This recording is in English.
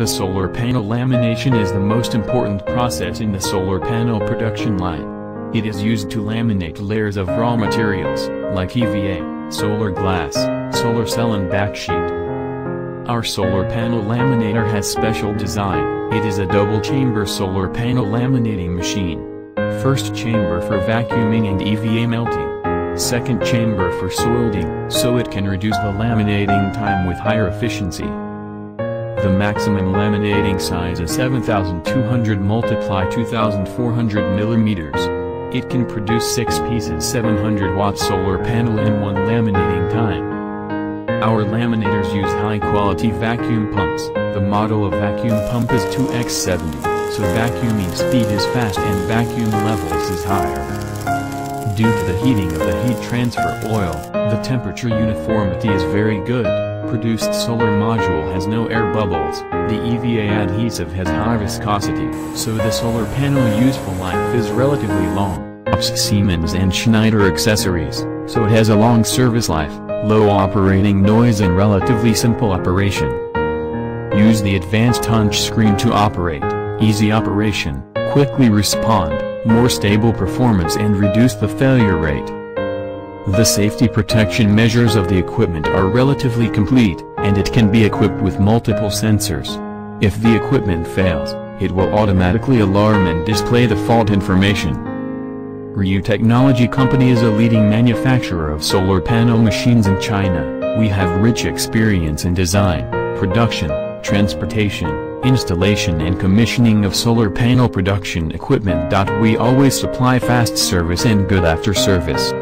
The solar panel lamination is the most important process in the solar panel production line. It is used to laminate layers of raw materials, like EVA, solar glass, solar cell and backsheet. Our solar panel laminator has special design, it is a double-chamber solar panel laminating machine. First chamber for vacuuming and EVA melting. Second chamber for soldering, so it can reduce the laminating time with higher efficiency. The maximum laminating size is 7200 multiply 2400 millimeters. It can produce 6 pieces 700 watt solar panel in one laminating time. Our laminators use high-quality vacuum pumps. The model of vacuum pump is 2x70, so vacuuming speed is fast and vacuum levels is higher. Due to the heating of the heat transfer oil, the temperature uniformity is very good. Produced solar module has no air bubbles, the EVA adhesive has high viscosity, so the solar panel useful life is relatively long. Ups Siemens and Schneider accessories, so it has a long service life low operating noise and relatively simple operation. Use the advanced touch screen to operate, easy operation, quickly respond, more stable performance and reduce the failure rate. The safety protection measures of the equipment are relatively complete, and it can be equipped with multiple sensors. If the equipment fails, it will automatically alarm and display the fault information. REOO Technology Company is a leading manufacturer of solar panel machines in China. We have rich experience in design, production, transportation, installation and commissioning of solar panel production equipment. We always supply fast service and good after service.